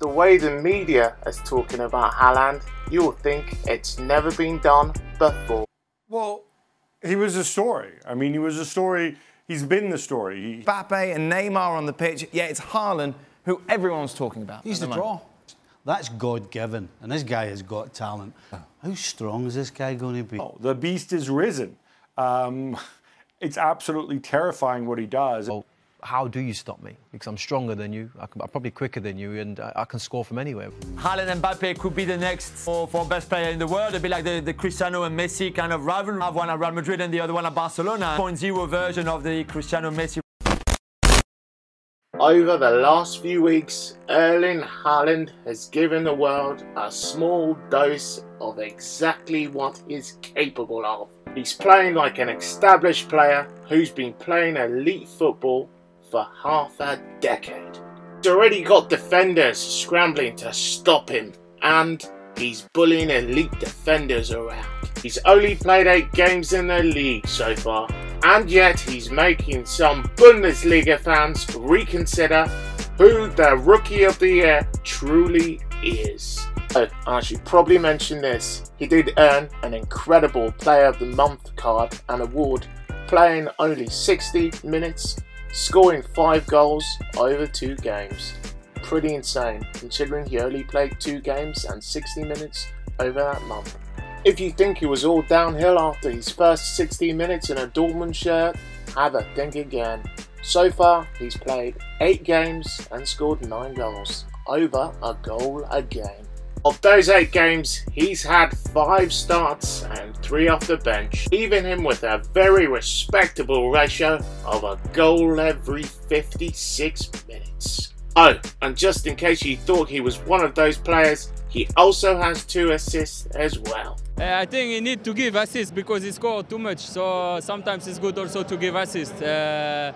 the way the media is talking about Haaland, you'll think it's never been done before. Well, he was a story. I mean, he was a story. He's been the story. He... Mbappe and Neymar on the pitch. Yeah, it's Haaland who everyone's talking about. He's the, the draw. That's God given, and this guy has got talent. How strong is this guy going to be? Oh, the beast is risen. Um, it's absolutely terrifying what he does. Oh how do you stop me? Because I'm stronger than you, I am probably quicker than you, and I, I, can score from anywhere. Haaland and Mbappe could be the next for, for best player in the world. It'd be like the, the Cristiano and Messi kind of rivalry. Have one at Real Madrid and the other one at Barcelona. 0.0 version of the Cristiano Messi. Over the last few weeks, Erling Haaland has given the world a small dose of exactly what he's capable of. He's playing like an established player who's been playing elite football for half a decade. He's already got defenders scrambling to stop him, and he's bullying elite defenders around. He's only played 8 games in the league so far, and yet he's making some Bundesliga fans reconsider who the Rookie of the Year truly is. Oh, I should probably mention this. He did earn an incredible Player of the Month card and award, playing only 60 minutes scoring 5 goals over 2 games. Pretty insane, considering he only played 2 games and 60 minutes over that month. If you think he was all downhill after his first 60 minutes in a Dortmund shirt, have a think again. So far, he's played 8 games and scored 9 goals, over a goal a game. Of those eight games, he's had five starts and three off the bench, leaving him with a very respectable ratio of a goal every 56 minutes. Oh, and just in case you thought he was one of those players, he also has two assists as well. Uh, I think he need to give assists because he scored too much, so sometimes it's good also to give assists. Uh,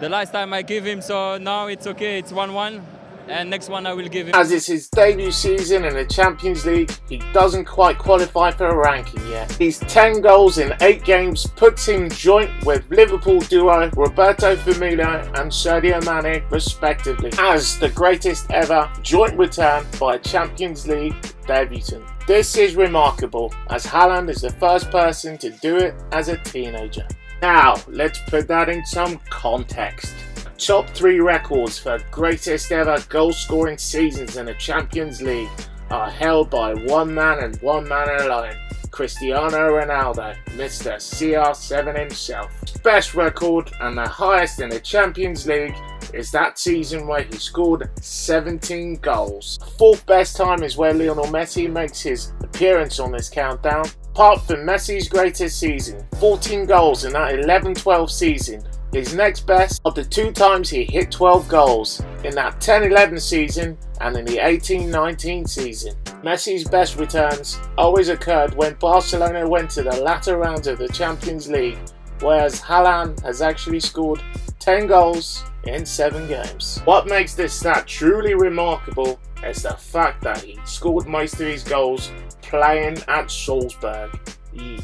the last time I give him, so now it's okay, it's 1-1 and next one I will give him. As it's his debut season in the Champions League, he doesn't quite qualify for a ranking yet. His 10 goals in 8 games puts him joint with Liverpool duo Roberto Firmino and Sadio Mane respectively as the greatest ever joint return by a Champions League debutant. This is remarkable as Haaland is the first person to do it as a teenager. Now, let's put that in some context top three records for greatest ever goal scoring seasons in the Champions League are held by one man and one man alone. Cristiano Ronaldo, Mr. CR7 himself. Best record and the highest in the Champions League is that season where he scored 17 goals. Fourth best time is where Lionel Messi makes his appearance on this countdown. Apart from Messi's greatest season, 14 goals in that 11-12 season, his next best of the two times he hit 12 goals in that 10-11 season and in the 18-19 season. Messi's best returns always occurred when Barcelona went to the latter rounds of the Champions League, whereas Haaland has actually scored 10 goals in 7 games. What makes this stat truly remarkable is the fact that he scored most of his goals playing at Salzburg.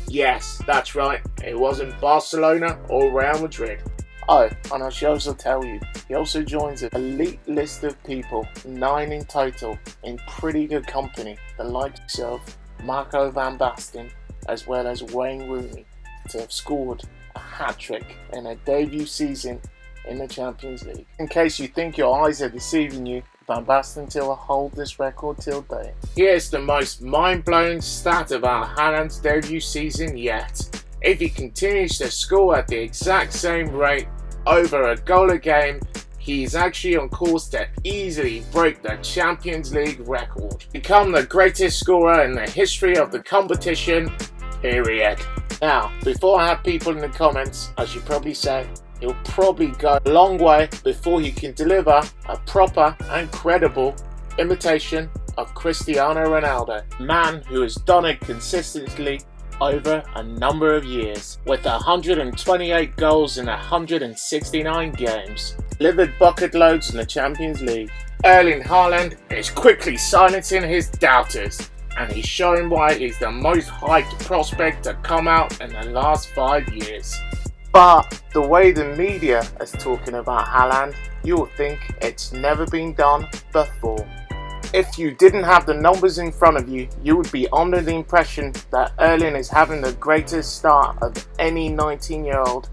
Yes, that's right, it wasn't Barcelona or Real Madrid. Oh, and I should also tell you, he also joins an elite list of people, nine in total, in pretty good company, the likes of Marco van Basten, as well as Wayne Rooney, to have scored a hat-trick in a debut season in the Champions League. In case you think your eyes are deceiving you, Van Basten will hold this record till date. Here's the most mind-blowing stat about Haaland's debut season yet. If he continues to score at the exact same rate over a goal a game, he's actually on course to easily break the Champions League record. Become the greatest scorer in the history of the competition, period. Now, before I have people in the comments, as you probably say, he'll probably go a long way before he can deliver a proper and credible imitation of Cristiano Ronaldo, man who has done it consistently over a number of years, with 128 goals in 169 games, delivered bucket loads in the Champions League. Erling Haaland is quickly silencing his doubters, and he's showing why he's the most hyped prospect to come out in the last five years. But the way the media is talking about Haaland, you'll think it's never been done before. If you didn't have the numbers in front of you, you would be under the impression that Erling is having the greatest start of any 19 year old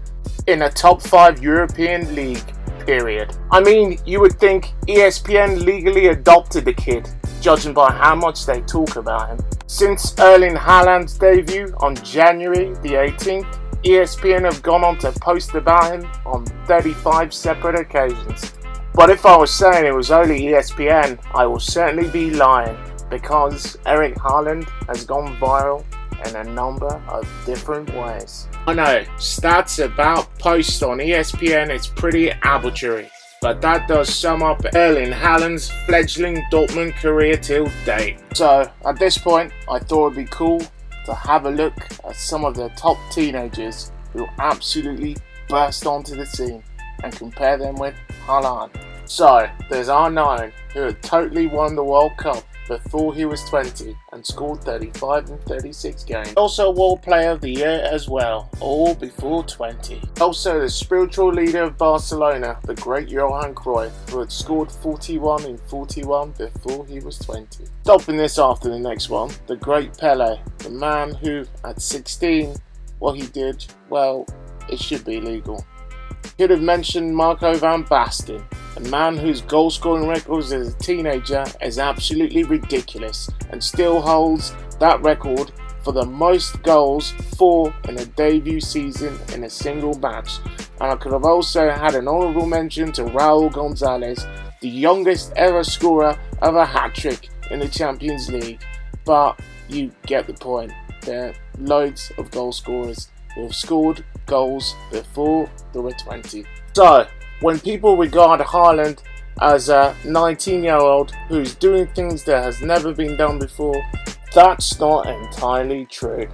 in a top 5 European league, period. I mean, you would think ESPN legally adopted the kid, judging by how much they talk about him. Since Erling Haaland's debut on January the 18th, ESPN have gone on to post about him on 35 separate occasions. But if I was saying it was only ESPN, I will certainly be lying because Erling Haaland has gone viral in a number of different ways. I know, stats about posts on ESPN is pretty arbitrary, but that does sum up Erling Haaland's fledgling Dortmund career till date. So at this point, I thought it'd be cool to have a look at some of the top teenagers who absolutely burst onto the scene and compare them with Haaland. So, there's R9, who had totally won the World Cup before he was 20 and scored 35 and 36 games. Also World Player of the Year as well, all before 20. Also the spiritual leader of Barcelona, the great Johan Cruyff, who had scored 41 in 41 before he was 20. Stopping this after the next one, the great Pele, the man who at 16, what he did, well, it should be legal. Could have mentioned Marco van Basten, a man whose goal scoring records as a teenager is absolutely ridiculous and still holds that record for the most goals for in a debut season in a single match. And I could have also had an honourable mention to Raul Gonzalez, the youngest ever scorer of a hat trick in the Champions League. But you get the point. There are loads of goal scorers who have scored goals before they were 20. So, when people regard Haaland as a 19 year old who's doing things that has never been done before, that's not entirely true.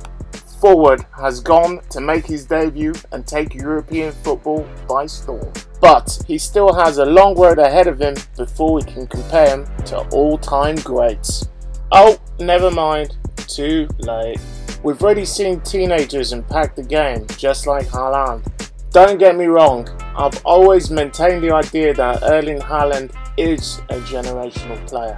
Forward has gone to make his debut and take European football by storm. But he still has a long road ahead of him before we can compare him to all-time greats. Oh, never mind, too late. We've already seen teenagers impact the game, just like Haaland. Don't get me wrong, I've always maintained the idea that Erling Haaland is a generational player.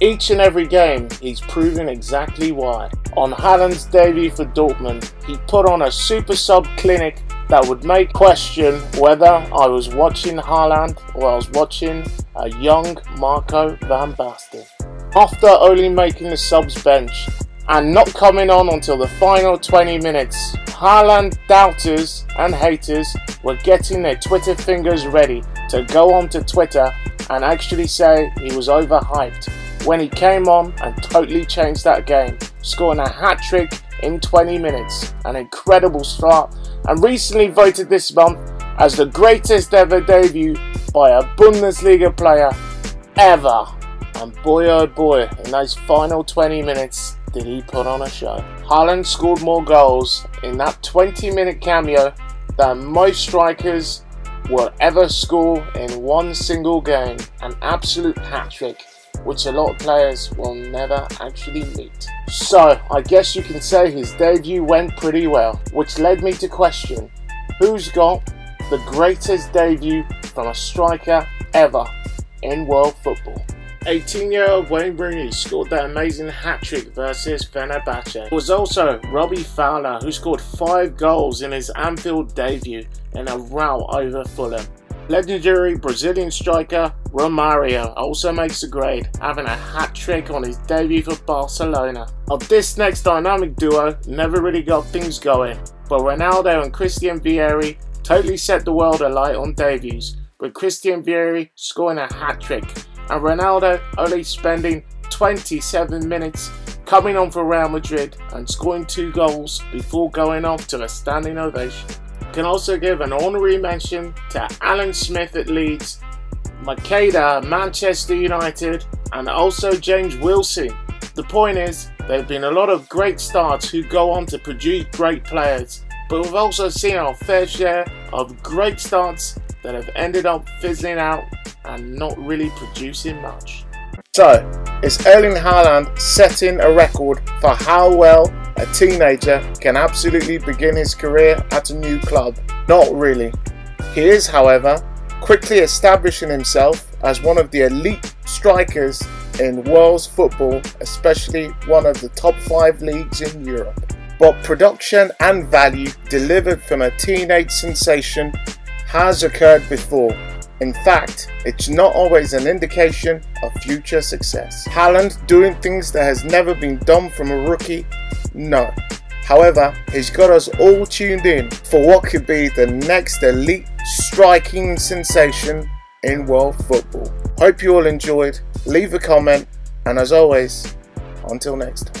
Each and every game, he's proven exactly why. On Haaland's debut for Dortmund, he put on a super sub clinic that would make question whether I was watching Haaland or I was watching a young Marco van Basten. After only making the subs bench and not coming on until the final 20 minutes, Haaland doubters and haters were getting their Twitter fingers ready to go onto Twitter and actually say he was overhyped when he came on and totally changed that game, scoring a hat trick in 20 minutes, an incredible start, and recently voted this month as the greatest ever debut by a Bundesliga player ever. And boy oh boy, in those final 20 minutes, did he put on a show. Haaland scored more goals in that 20 minute cameo than most strikers will ever score in one single game. An absolute hat trick, which a lot of players will never actually meet. So, I guess you can say his debut went pretty well, which led me to question who's got the greatest debut from a striker ever in world football. 18-year-old Wayne Rooney scored that amazing hat-trick versus Fenerbahce. It was also Robbie Fowler who scored 5 goals in his Anfield debut in a rout over Fulham. Legendary Brazilian striker Romario also makes the grade, having a hat-trick on his debut for Barcelona. Of this next dynamic duo never really got things going, but Ronaldo and Christian Vieri totally set the world alight on debuts, with Christian Vieri scoring a hat-trick and Ronaldo only spending 27 minutes coming on for Real Madrid and scoring two goals before going off to a standing ovation. Can also give an honorary mention to Alan Smith at Leeds, Macheda at Manchester United, and also James Wilson. The point is, there have been a lot of great starts who go on to produce great players, but we've also seen our fair share of great starts that have ended up fizzling out and not really producing much. So, is Erling Haaland setting a record for how well a teenager can absolutely begin his career at a new club? Not really. He is, however, quickly establishing himself as one of the elite strikers in world's football, especially one of the top five leagues in Europe. But production and value delivered from a teenage sensation has occurred before. In fact, it's not always an indication of future success. Haaland doing things that has never been done from a rookie? No. However, he's got us all tuned in for what could be the next elite striking sensation in world football. Hope you all enjoyed. Leave a comment, and as always, until next time.